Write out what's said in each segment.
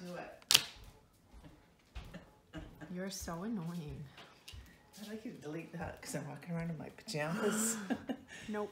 not do it. You're so annoying. I'd like you to delete that because I'm walking around in my pajamas. Nope.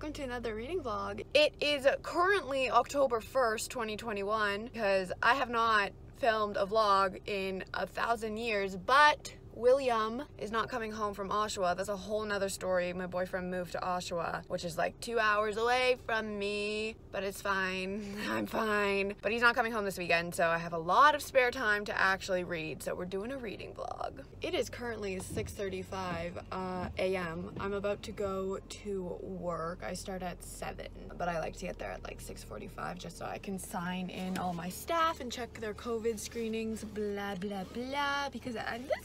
Welcome to another reading vlog. It is currently October 1st, 2021 because I have not filmed a vlog in a thousand years, but William is not coming home from Oshawa. That's a whole nother story. My boyfriend moved to Oshawa, which is like two hours away from me, but it's fine. I'm fine. But he's not coming home this weekend, so I have a lot of spare time to actually read. So we're doing a reading vlog. It is currently 6.35 uh, a.m. I'm about to go to work. I start at 7, but I like to get there at like 6.45 just so I can sign in all my staff and check their COVID screenings, blah, blah, blah, because I'm the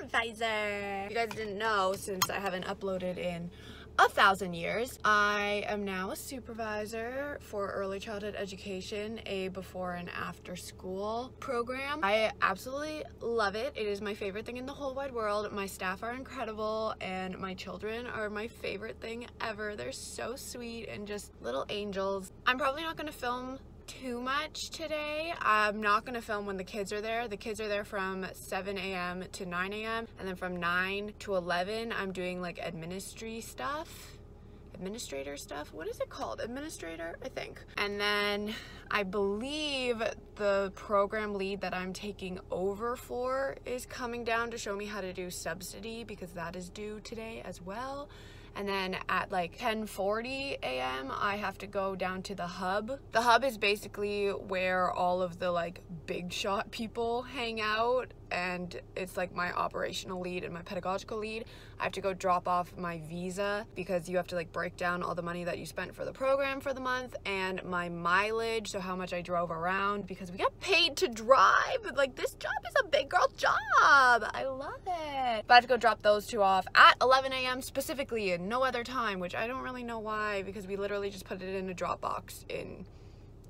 supervisor. You guys didn't know since I haven't uploaded in a thousand years. I am now a supervisor for early childhood education, a before and after school program. I absolutely love it. It is my favorite thing in the whole wide world. My staff are incredible and my children are my favorite thing ever. They're so sweet and just little angels. I'm probably not gonna film too much today. I'm not gonna film when the kids are there. The kids are there from 7 a.m. to 9 a.m. and then from 9 to 11 I'm doing like administry stuff administrator stuff. What is it called? Administrator, I think. And then I believe the program lead that I'm taking over for is coming down to show me how to do subsidy because that is due today as well. And then at like 10:40 a.m. I have to go down to the hub. The hub is basically where all of the like big shot people hang out and it's like my operational lead and my pedagogical lead. I have to go drop off my visa because you have to like break down all the money that you spent for the program for the month and my mileage, so how much I drove around because we got paid to drive. Like this job is a big girl job. I love it. But I have to go drop those two off at 11 a.m. specifically and no other time, which I don't really know why because we literally just put it in a Dropbox in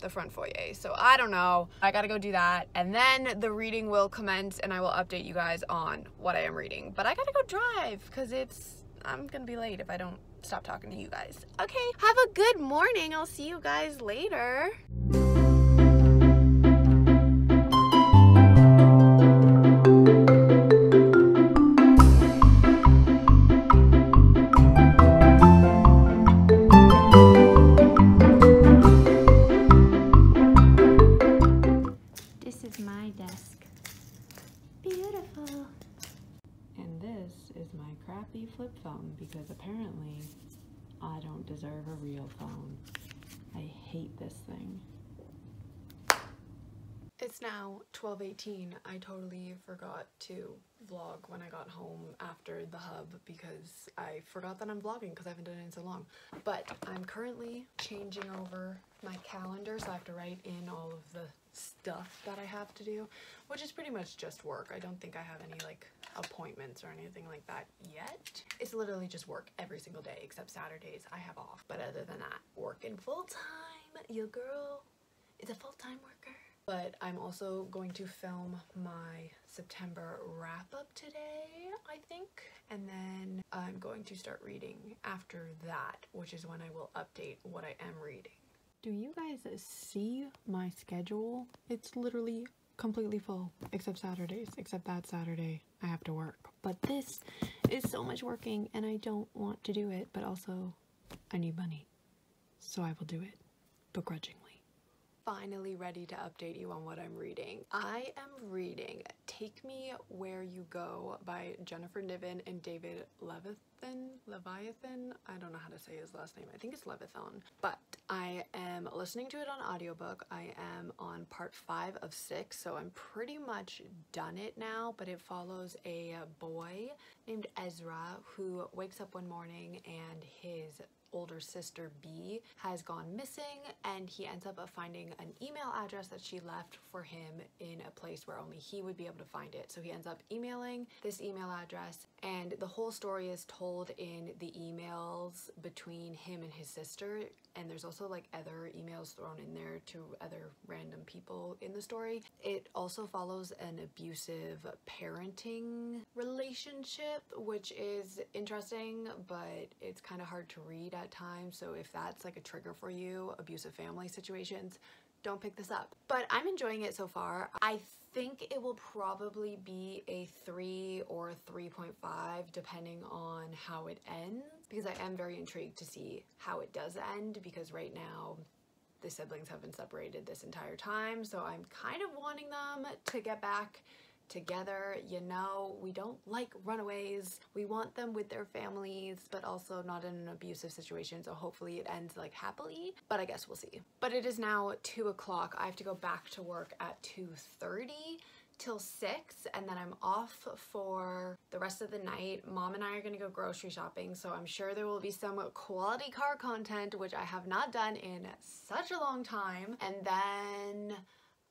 the front foyer. So I don't know. I gotta go do that. And then the reading will commence and I will update you guys on what I am reading. But I gotta go drive because it's, I'm gonna be late if I don't stop talking to you guys. Okay, have a good morning. I'll see you guys later. 12:18. I totally forgot to vlog when I got home after the hub because I forgot that I'm vlogging because I haven't done it in so long. But I'm currently changing over my calendar so I have to write in all of the stuff that I have to do, which is pretty much just work. I don't think I have any like appointments or anything like that yet. It's literally just work every single day except Saturdays I have off. But other than that, working full time. Your girl is a full-time worker. But I'm also going to film my September wrap up today, I think. And then I'm going to start reading after that, which is when I will update what I am reading. Do you guys see my schedule? It's literally completely full, except Saturdays. Except that Saturday, I have to work. But this is so much working, and I don't want to do it, but also I need money. So I will do it, begrudgingly finally ready to update you on what I'm reading. I am reading Take Me Where You Go by Jennifer Niven and David Levithan. Leviathan? I don't know how to say his last name. I think it's Levithan. But I am listening to it on audiobook. I am on part five of six, so I'm pretty much done it now, but it follows a boy named Ezra who wakes up one morning and his older sister B has gone missing and he ends up finding an email address that she left for him in a place where only he would be able to find it. So he ends up emailing this email address and the whole story is told in the emails between him and his sister and there's also like other emails thrown in there to other random people in the story. It also follows an abusive parenting relationship which is interesting but it's kind of hard to read at times so if that's like a trigger for you abusive family situations don't pick this up. But I'm enjoying it so far. I think it will probably be a 3 or 3.5 depending on how it ends because I am very intrigued to see how it does end because right now the siblings have been separated this entire time. So I'm kind of wanting them to get back together. You know, we don't like runaways. We want them with their families, but also not in an abusive situation. So hopefully it ends like happily, but I guess we'll see. But it is now two o'clock. I have to go back to work at 2.30 till 6 and then I'm off for the rest of the night. Mom and I are gonna go grocery shopping so I'm sure there will be some quality car content which I have not done in such a long time and then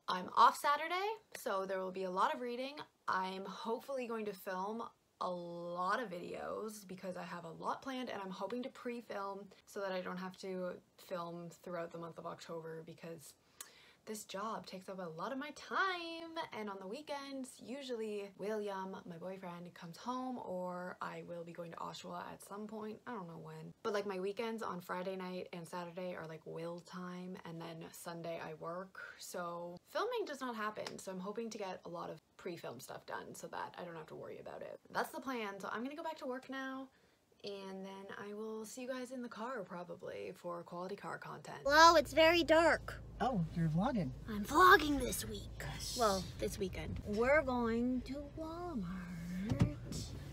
I'm off Saturday, so there will be a lot of reading. I'm hopefully going to film a lot of videos because I have a lot planned and I'm hoping to pre-film so that I don't have to film throughout the month of October because this job takes up a lot of my time and on the weekends usually William my boyfriend comes home or I will be going to Oshawa at some point I don't know when. But like my weekends on Friday night and Saturday are like will time and then Sunday I work. So filming does not happen so I'm hoping to get a lot of pre-film stuff done so that I don't have to worry about it. That's the plan. So I'm gonna go back to work now and then I will see you guys in the car probably for quality car content. Well, it's very dark. Oh, you're vlogging. I'm vlogging this week. Well, this weekend. We're going to Walmart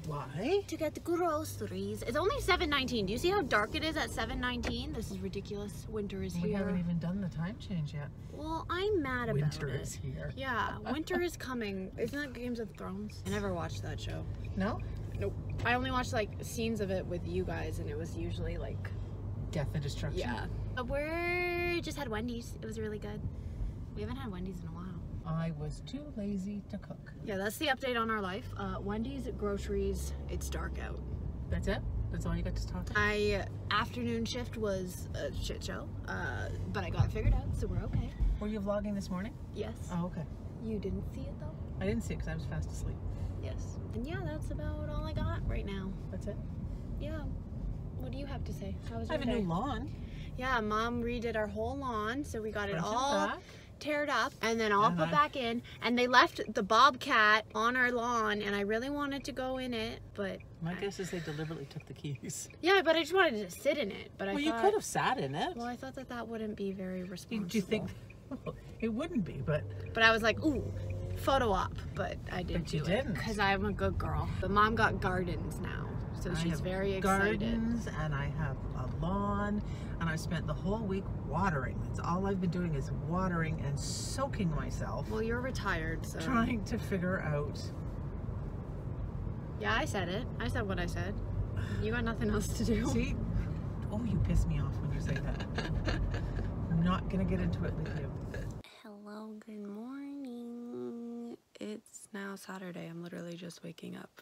Why? to get the groceries. It's only 7.19. Do you see how dark it is at 7.19? This is ridiculous. Winter is We here. We haven't even done the time change yet. Well, I'm mad about Winter is here. Yeah, winter is coming. Isn't that Games of Thrones? I never watched that show. No? I only watched like scenes of it with you guys and it was usually like Death and destruction. yeah. We're just had Wendy's. It was really good. We haven't had Wendy's in a while. I was too lazy to cook. Yeah, that's the update on our life. Uh, Wendy's groceries, it's dark out. That's it? That's all you got to talk about? My afternoon shift was a shit show, uh, but I got it figured out, so we're okay. Were you vlogging this morning? Yes. Oh, okay. You didn't see it though? I didn't see it because I was fast asleep. Yes. And yeah, that's about all I got right now. That's it. Yeah. What do you have to say? How was I your have a new lawn. Yeah, mom redid our whole lawn, so we got it Front all back. teared up and then all And put I- back in. And they left the bobcat on our lawn, and I really wanted to go in it, but My guess is they deliberately took the keys. yeah, but I just wanted to sit in it. But I well, thought, you could have sat in it. Well, I thought that that wouldn't be very responsible. Do you think it wouldn't be? But But I was like, ooh, photo op. But I didn't But you do didn't. because I'm a good girl. But mom got gardens now, so I she's very excited. gardens and I have a lawn and I spent the whole week watering. That's all I've been doing is watering and soaking myself, Well, you're retired, so trying to figure out. yeah, I said it. I said what I said. You got nothing else to do. See, oh, you piss me off when you say that. I'm not gonna get into it with you. Hello, good morning. It's now Saturday. I'm literally just waking up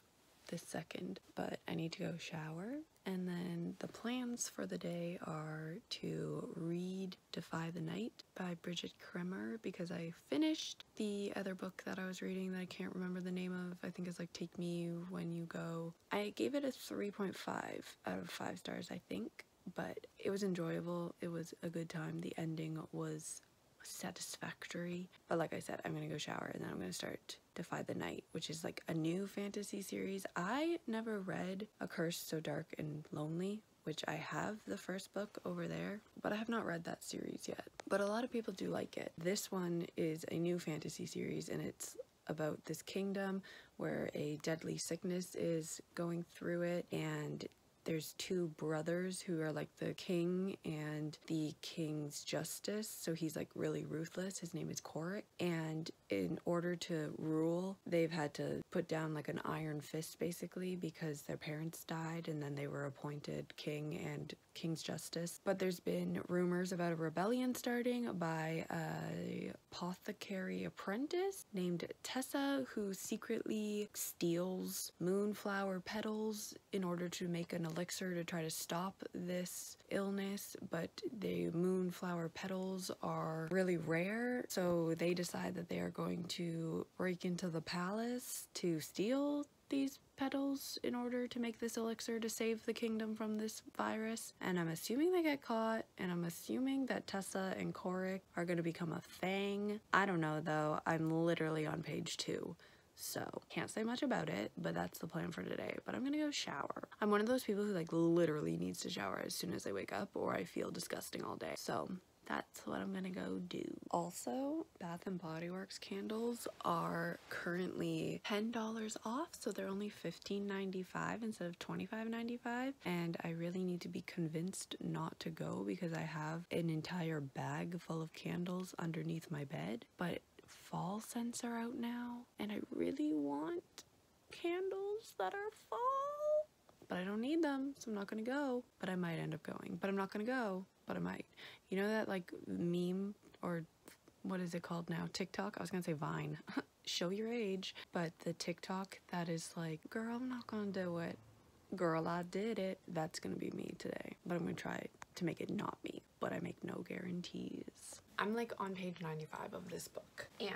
this second, but I need to go shower. And then the plans for the day are to read Defy the Night by Brigid Kemmerer because I finished the other book that I was reading that I can't remember the name of. I think it's like Take Me When You Go. I gave it a 3.5 out of 5 stars, I think, but it was enjoyable. It was a good time. The ending was satisfactory. But like I said, I'm gonna go shower and then I'm gonna start Defy the Night, which is like a new fantasy series. I never read A Curse So Dark and Lonely, which I have the first book over there, but I have not read that series yet. But a lot of people do like it. This one is a new fantasy series and it's about this kingdom where a deadly sickness is going through it and there's two brothers who are like the king and the king's justice. So he's like really ruthless. His name is Corrick. And in order to rule, they've had to put down like an iron fist basically because their parents died and then they were appointed king and king's justice. But there's been rumors about a rebellion starting by a apothecary apprentice named Tessa who secretly steals moonflower petals in order to make an elixir to try to stop this illness, but the moonflower petals are really rare, so they decide that they are going to break into the palace to steal these petals in order to make this elixir to save the kingdom from this virus. And I'm assuming they get caught, and I'm assuming that Tessa and Corrick are to become a thing. I don't know though, I'm literally on page two. So, can't say much about it, but that's the plan for today. But I'm gonna go shower. I'm one of those people who like literally needs to shower as soon as I wake up or I feel disgusting all day. So, that's what I'm gonna go do. Also, Bath and Body Works candles are currently $10 off, so they're only $15.95 instead of $25.95. And I really need to be convinced not to go because I have an entire bag full of candles underneath my bed. But fall scents are out now, and I really want candles that are fall. But I don't need them, so I'm not gonna go. But I might end up going. But I'm not gonna go, but I might. You know that like meme or what is it called now? TikTok? I was gonna say Vine. Show your age. But the TikTok that is like, girl, I'm not gonna do it. Girl, I did it. That's gonna be me today. But I'm gonna try to make it not me. But I make no guarantees. I'm like on page 95 of this book. And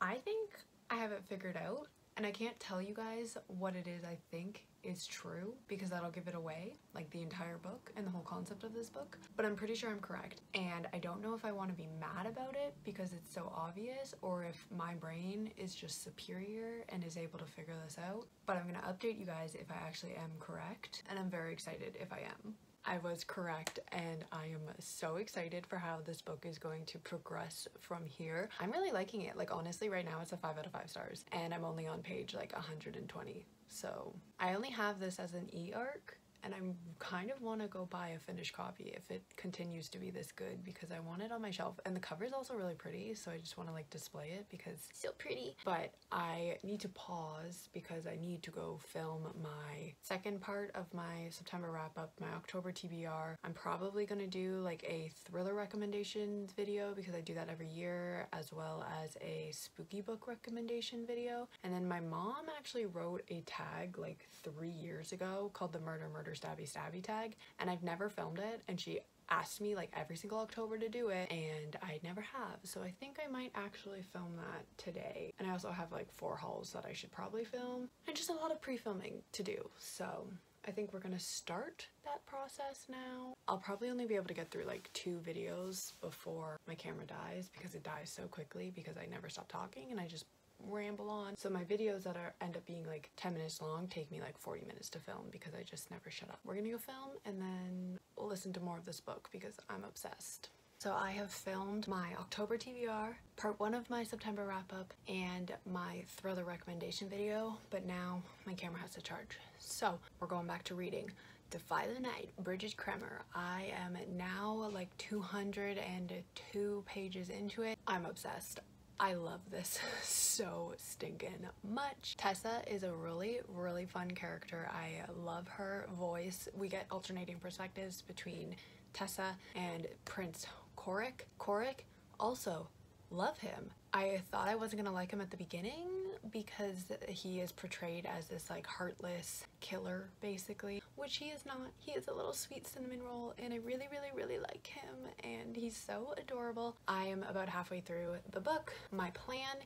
I think I have it figured out. And I can't tell you guys what it is I think is true because that'll give it away, like the entire book and the whole concept of this book. But I'm pretty sure I'm correct. And I don't know if I want to be mad about it because it's so obvious or if my brain is just superior and is able to figure this out. But I'm going to update you guys if I actually am correct. And I'm very excited if I am. I was correct and I am so excited for how this book is going to progress from here. I'm really liking it. Like honestly right now it's a 5 out of 5 stars and I'm only on page like 120. So I only have this as an e-arc and I kind of want to go buy a finished copy if it continues to be this good because I want it on my shelf. And the cover is also really pretty so I just want to like display it because it's so pretty. But I need to pause because I need to go film my second part of my September wrap up my October TBR I'm probably gonna do like a thriller recommendations video because I do that every year as well as a spooky book recommendation video. And then my mom actually wrote a tag like three years ago called the murder murder stabby stabby tag and I've never filmed it and she asked me like every single October to do it and I never have. So I think I might actually film that today. And I also have like four hauls that I should probably film and just a lot of pre-filming to do. So I think we're gonna start that process now. I'll probably only be able to get through like two videos before my camera dies because it dies so quickly because I never stop talking and I just ramble on. So my videos that are end up being like 10 minutes long take me like 40 minutes to film because I just never shut up. We're gonna go film and then listen to more of this book because I'm obsessed. So I have filmed my October TBR, part one of my September wrap up, and my thriller recommendation video, but now my camera has to charge. So we're going back to reading. Defy the Night, Brigid Kemmerer. I am now like 202 pages into it. I'm obsessed. I love this so stinking much. Tessa is a really, really fun character. I love her voice. We get alternating perspectives between Tessa and Prince Corrick. Corrick, also love him. I thought I wasn't gonna like him at the beginning because he is portrayed as this like heartless killer basically, which he is not. He is a little sweet cinnamon roll and I really really really like him and he's so adorable. I am about halfway through the book. My plan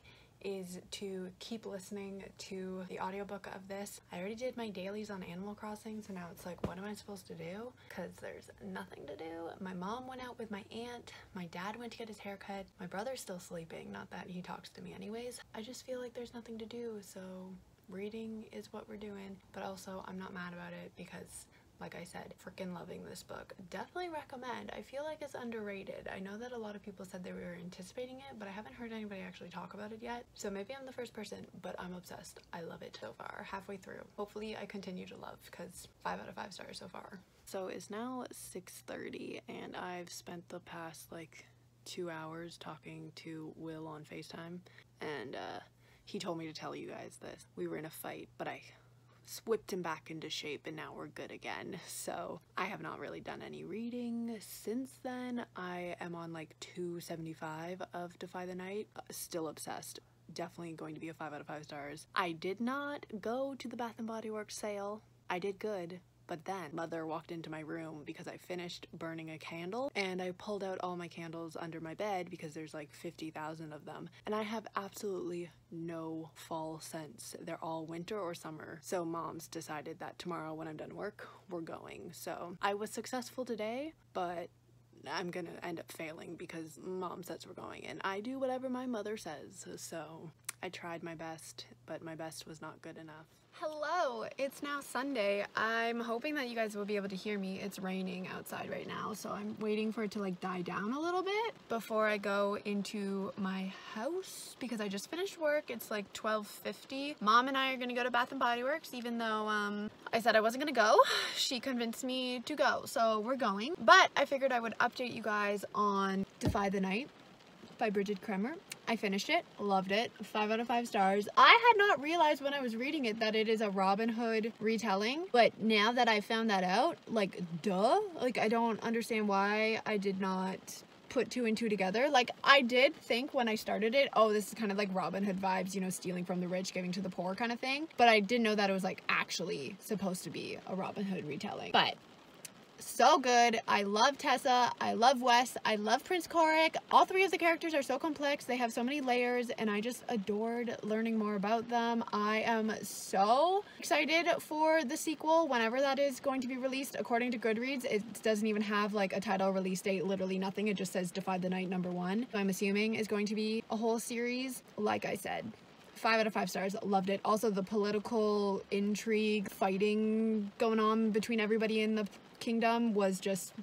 is to keep listening to the audiobook of this. I already did my dailies on Animal Crossing, so now it's like, what am I supposed to do? Because there's nothing to do. My mom went out with my aunt. My dad went to get his hair cut. My brother's still sleeping. Not that he talks to me anyways. I just feel like there's nothing to do, so reading is what we're doing. But also, I'm not mad about it because like I said, freaking loving this book. Definitely recommend. I feel like it's underrated. I know that a lot of people said they were anticipating it, but I haven't heard anybody actually talk about it yet. So maybe I'm the first person, but I'm obsessed. I love it so far, halfway through. Hopefully I continue to love because five out of five stars so far. So it's now 6.30 and I've spent the past like two hours talking to Will on FaceTime and uh, he told me to tell you guys this. We were in a fight, but I whipped him back into shape and now we're good again. So I have not really done any reading since then. I am on like 275 of Defy the Night. Uh, still obsessed. Definitely going to be a 5 out of 5 stars. I did not go to the Bath & Body Works sale. I did good. But then mother walked into my room because I finished burning a candle and I pulled out all my candles under my bed because there's like 50,000 of them. And I have absolutely no fall scents. They're all winter or summer. So mom's decided that tomorrow when I'm done work, we're going. So I was successful today, but I'm gonna end up failing because mom says we're going and I do whatever my mother says. So I tried my best, but my best was not good enough. Hello, it's now Sunday. I'm hoping that you guys will be able to hear me. It's raining outside right now, so I'm waiting for it to like die down a little bit before I go into my house because I just finished work. It's like 12.50. Mom and I are gonna go to Bath & Body Works even though um, I said I wasn't gonna go. She convinced me to go, so we're going. But I figured I would update you guys on Defy the Night by Brigid Kemmerer. I finished it, loved it, five out of five stars. I had not realized when I was reading it that it is a Robin Hood retelling, but now that I found that out, like, duh, like, I don't understand why I did not put two and two together. Like I did think when I started it, oh, this is kind of like Robin Hood vibes, you know, stealing from the rich, giving to the poor kind of thing. But I didn't know that it was like actually supposed to be a Robin Hood retelling. But so good. I love Tessa. I love Wes. I love Prince Corrick. All three of the characters are so complex. They have so many layers and I just adored learning more about them. I am so excited for the sequel whenever that is going to be released. According to Goodreads, it doesn't even have like a title release date, literally nothing. It just says Defy the Night number one. I'm assuming is going to be a whole series. Like I said, five out of five stars loved it also the political intrigue fighting going on between everybody in the kingdom was just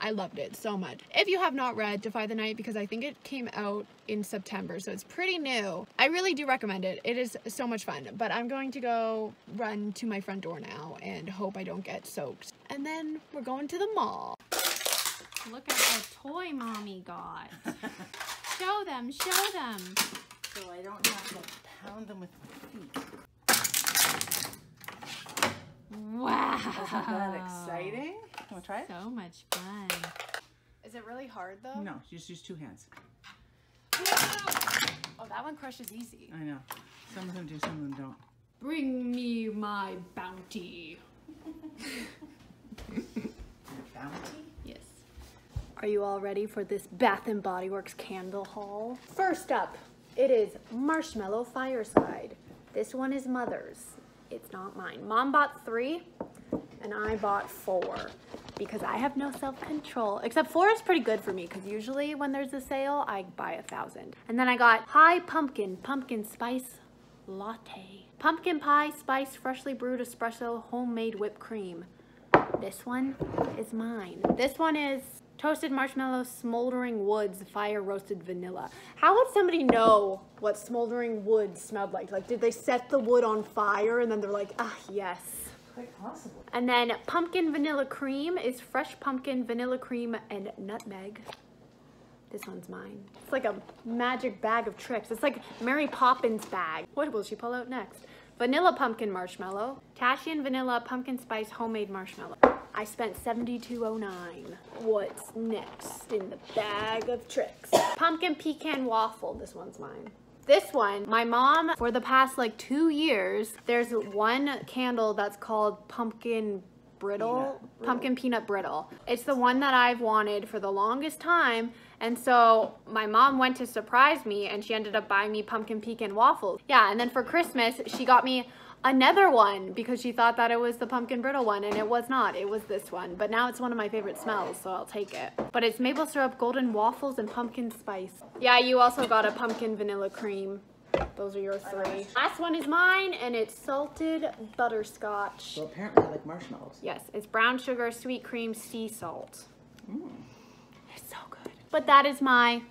I loved it so much. If you have not read Defy the Night, because I think it came out in September, so it's pretty new, I really do recommend it. It is so much fun, but I'm going to go run to my front door now and hope I don't get soaked. And then we're going to the mall. Look at the toy mommy got. show them, show them. So I don't have to pound them with my feet. Wow. Isn't that exciting? Want to try it? So much fun. Is it really hard though? No, just use two hands. Oh, that one crushes easy. I know. Some of them do, some of them don't. Bring me my bounty. Bounty? Yes. Are you all ready for this Bath and Body Works candle haul? First up, it is Marshmallow Fireside. This one is Mother's. It's not mine. Mom bought three, and I bought four because I have no self-control. Except four is pretty good for me because usually when there's a sale, I buy a thousand. And then I got High Pumpkin Pumpkin Spice Latte. Pumpkin pie, spice, freshly brewed espresso, homemade whipped cream. This one is mine. This one is toasted marshmallow, smoldering woods, fire roasted vanilla. How would somebody know what smoldering wood smelled like? Like, did they set the wood on fire and then they're like, ah, yes. Quite possibly. And then pumpkin vanilla cream is fresh pumpkin, vanilla cream, and nutmeg. This one's mine. It's like a magic bag of tricks. It's like Mary Poppins bag. What will she pull out next? Vanilla pumpkin marshmallow, Tahitian vanilla pumpkin spice homemade marshmallow. I spent 72.09. What's next in the bag of tricks? Pumpkin pecan waffle. This one's mine. This one, my mom, for the past like two years, there's one candle that's called pumpkin brittle, pumpkin peanut brittle. It's the one that I've wanted for the longest time. And so my mom went to surprise me and she ended up buying me pumpkin pecan waffles. Yeah, and then for Christmas, she got me another one because she thought that it was the pumpkin brittle one and it was not. It was this one. But now it's one of my favorite smells, so I'll take it. But it's maple syrup, golden waffles, and pumpkin spice. Yeah, you also got a pumpkin vanilla cream. those are your three. Last one is mine, and it's salted butterscotch. well apparently I like marshmallows. Yes, it's brown sugar, sweet cream, sea salt. Good. But that is my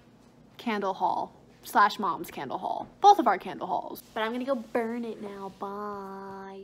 candle haul slash mom's candle haul. Both of our candle hauls. But I'm gonna go burn it now. Bye.